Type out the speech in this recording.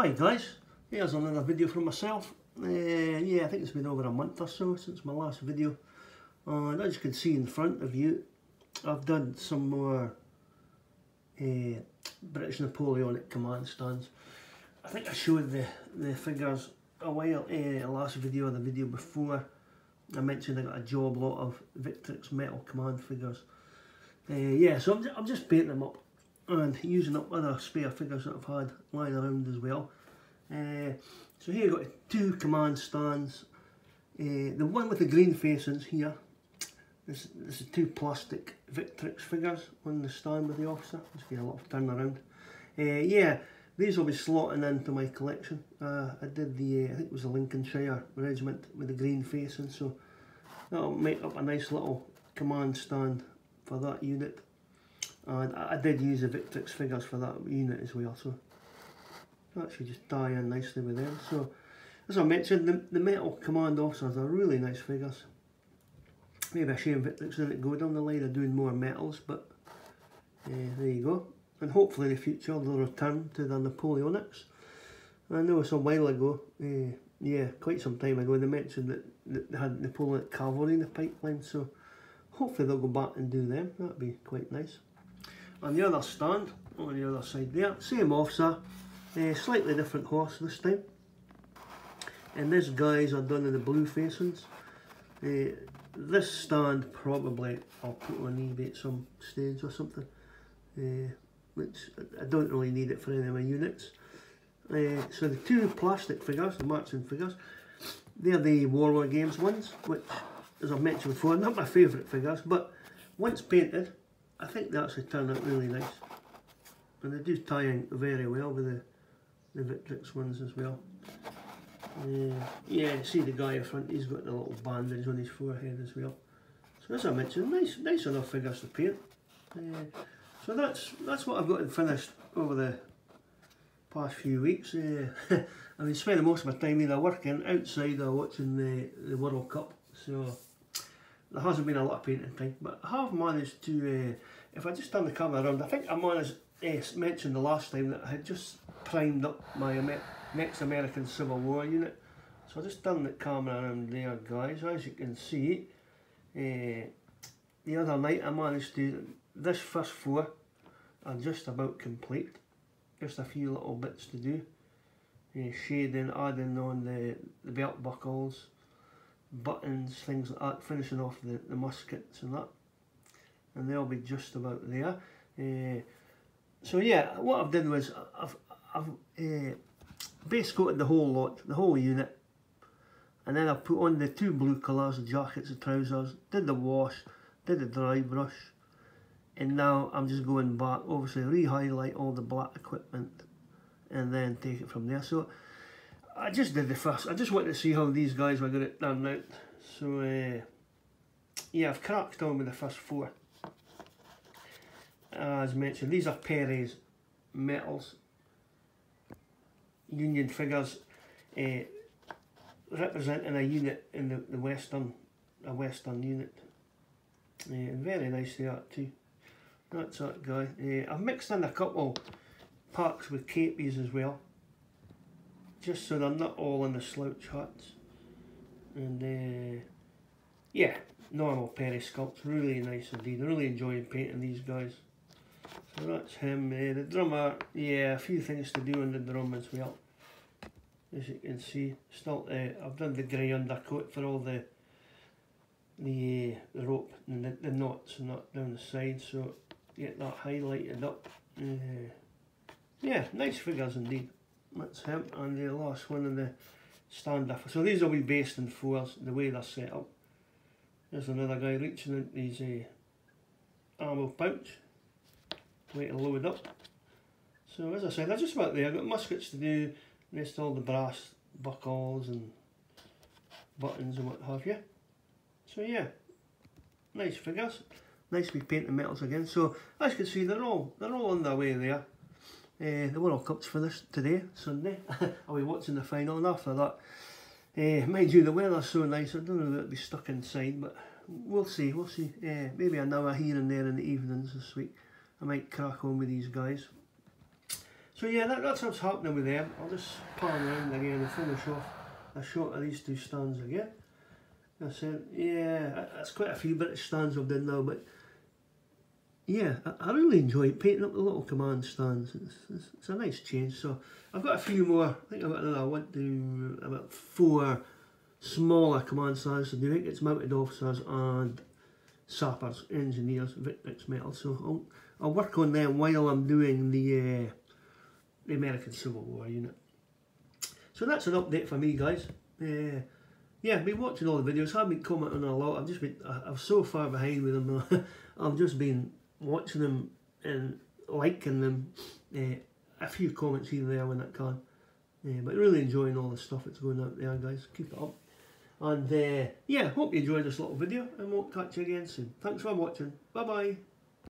Hi guys, here's another video from myself. Uh, yeah, I think it's been over a month or so since my last video. And as you can see in front of you, I've done some more uh, British Napoleonic command stands. I think I showed the, the figures a while, uh, last video or the video before. I mentioned I got a job lot of Victrix metal command figures. Uh, yeah, so I'm, I'm just painting them up and using up other spare figures that I've had lying around as well. Uh, so here you've got two command stands. Uh, the one with the green facings here, this, this is two plastic Victrix figures on the stand with the officer. Just get a lot of turn around. Uh, yeah, these will be slotting into my collection. Uh, I did the, I think it was the Lincolnshire Regiment with the green facing, so that'll make up a nice little command stand for that unit. I did use the Victrix figures for that unit as well, so actually just tie in nicely with them. So, as I mentioned, the, the metal command officers are really nice figures. Maybe a shame Victrix didn't go down the line of doing more metals, but uh, there you go. And hopefully in the future they'll return to the Napoleonics. I know it's a while ago, uh, yeah, quite some time ago, they mentioned that, that they had Napoleonic cavalry in the pipeline, so hopefully they'll go back and do them. That'd be quite nice. On the other stand, on the other side there, same officer, uh, slightly different horse this time. And this guys are done in the blue facings. Uh, this stand probably I'll put on eBay at some stage or something. Uh, which I don't really need it for any of my units. Uh, so the two plastic figures, the marching figures, they're the Warlord Games ones, which as I've mentioned before, not my favourite figures, but once painted, I think they actually turn out really nice. And they do tie in very well with the, the Victrix ones as well. Uh, yeah, see the guy in front, he's got the little bandage on his forehead as well. So as I mentioned, nice nice enough figures to paint. Uh, so that's that's what I've got finished over the past few weeks. Uh, I've been spending most of my time either working outside or watching the, the World Cup. So there hasn't been a lot of painting time, but I have managed to, uh, if I just turn the camera around, I think I managed, uh, mentioned the last time that I had just primed up my Amer next American Civil War unit. So I just turned the camera around there guys, as you can see, uh, the other night I managed to, this first four are just about complete. Just a few little bits to do. Uh, shading, adding on the, the belt buckles, buttons, things like that, finishing off the, the muskets and that. And they'll be just about there. Uh, so yeah, what I've done was I've, I've uh, base coated the whole lot, the whole unit. And then I put on the two blue colours, the jackets, the trousers, did the wash, did the dry brush. And now I'm just going back, obviously re-highlight all the black equipment and then take it from there. So I just did the first, I just wanted to see how these guys were going to turn out. So uh, yeah, I've cracked on with the first four. As mentioned, these are Perry's metals, Union figures uh, representing a unit in the, the Western, a Western unit. Uh, and very nice they are too. That's that guy. Uh, I've mixed in a couple packs with kepis as well just so they're not all in the slouch hats. And uh, yeah, normal Perry sculpts, really nice indeed. I really enjoying painting these guys. So that's him. Uh, the drummer, yeah, a few things to do on the drum as well. As you can see, still uh, I've done the grey undercoat for all the the, uh, the rope and the, the knots and that down the side, so get that highlighted up. Uh, yeah, nice figures indeed. That's him and the last one in the stand. So these will be based in fours, the way they're set up. There's another guy reaching into his uh, ammo pouch, way to load up. So as I said, they're just about there. I've got muskets to do, rest all the brass buckles and buttons and what have you. So yeah, nice figures. Nice to be painting metals again. So as you can see, they're all they're all on their way there. Uh, the World Cup's finished today, Sunday. I'll be watching the final and after that. Uh, mind you, the weather's so nice, I don't know if it'll be stuck inside, but we'll see, we'll see. Uh, maybe an hour here and there in the evenings this week. I might crack on with these guys. So yeah, that, that's what's happening with them. I'll just pan around again and finish off a shot of these two stands again. I said, yeah, that's quite a few British stands I've done now, but yeah, I, I really enjoy painting up the little command stands. It's, it's, it's, a nice change. So I've got a few more. I think I've got another. I want to about four smaller command stands. I think it's mounted officers and sappers, engineers, Victrix metal. So I'll, I'll work on them while I'm doing the uh, the American Civil War unit. So that's an update for me, guys. Uh, yeah, I've been watching all the videos. I've been commenting a lot. I've just been, I'm so far behind with them. I've just been watching them and liking them. Uh, a few comments here and there when I can. Uh, but really enjoying all the stuff that's going out there, guys. Keep it up. And uh, yeah, hope you enjoyed this little video and we'll catch you again soon. Thanks for watching. Bye bye.